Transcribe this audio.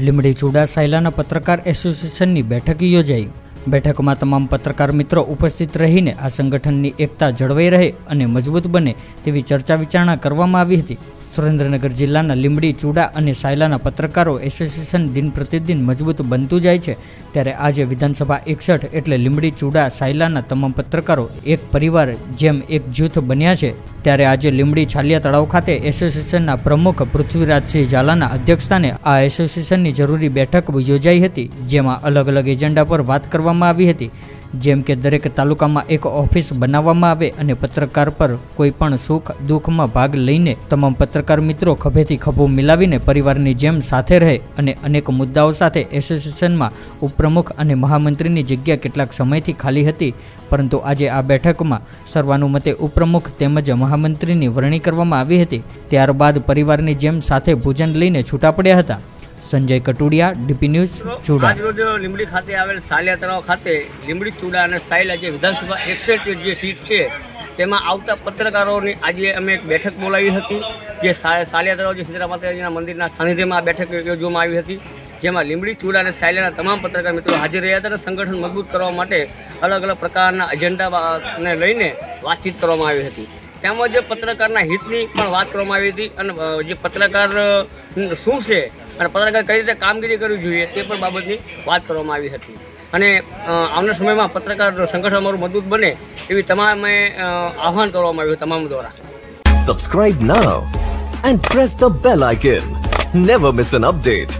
લીમડી ચુડાસાયલાના પત્રકાર એસોસિએશનની બેઠક યોજાઈ. બેઠકમાં તમામ પત્રકાર મિત્રો ઉપસ્થિત રહીને આ સંગઠનની એકતા જળવાઈ રહે અને મજબૂત બને તેવી ચર્ચા વિચારણા કરવામાં આવી હતી. સુરેન્દ્રનગર જિલ્લાના લીમડી ચુડા અને સાયલાના પત્રકારો એસોસિએશન દિન પ્રતિદિન મજબૂત બનતું જાય છે. ત્યારે આજે વિધાનસભા એકસઠ એટલે લીમડી ચુડા સાયલાના તમામ પત્રકારો એક પરિવાર જેમ એક જૂથ બન્યા છે. ત્યારે આજે લીમડી છાલિયા તળાવ ખાતે એસોસિએશનના પ્રમુખ પૃથ્વીરાજસિંહ ઝાલાના અધ્યક્ષસ્થાને આ એસોસિએશનની જરૂરી બેઠક યોજાઈ હતી, જેમાં અલગ અલગ એજન્ડા પર વાત કરવામાં આવી હતી. જેમ કે દરેક તાલુકામાં એક ઓફિસ બનાવવામાં આવે અને પત્રકાર પર કોઈ પણ સુખ દુઃખમાં ભાગ લઈને તમામ પત્રકાર મિત્રો ખભેથી ખભો મિલાવીને પરિવારની જેમ સાથે રહે અને અનેક મુદ્દાઓ સાથે એસોસિએશનમાં ઉપપ્રમુખ અને મહામંત્રીની જગ્યા કેટલાક સમયથી ખાલી હતી. પરંતુ આજે આ બેઠકમાં સર્વાનુમતે ઉપપ્રમુખ તેમજ મહામંત્રીની વરણી કરવામાં આવી હતી. ત્યારબાદ પરિવારની જેમ સાથે ભોજન લઈને છૂટા પડ્યા હતા. Sanjay Katudiya, DP news, Chuda. Limbdi ખાતે આવેલ સાલિયા તળાવ ખાતે લીંબડી, ચૂડા અને સાયલા જે વિધાનસભા એકસઠ જે સીટ છે, તેમાં આવતા પત્રકારોની આજે અમે એક બેઠક બોલાવી હતી, જે સાલિયા તળાવ જે સીતરા માતાજીના મંદિરના સાનિધ્યમાં આ બેઠક યોજવામાં આવી હતી, જેમાં લીંબડી, ચૂડા અને સાયલાના તમામ પત્રકાર મિત્રો હાજર રહ્યા હતા અને સંગઠન મજબૂત કરવા માટે અલગ અલગ પ્રકારના એજન્ડાને લઈને વાતચીત કરવામાં આવી હતી. તેમજ પત્રકારના હિતની પણ વાત કરવામાં આવી હતી અને જે પત્રકાર શું છે અને પત્રકાર કઈ રીતે કામગીરી કરવી જોઈએ તે પણ બાબતની વાત કરવામાં આવી હતી. અને આવનાર સમયમાં પત્રકાર સંગઠન અમારું મજબૂત બને એવી તમામે આહવાન કરવામાં આવ્યું તમામ દ્વારા. Subscribe now and press the bell icon never miss an update.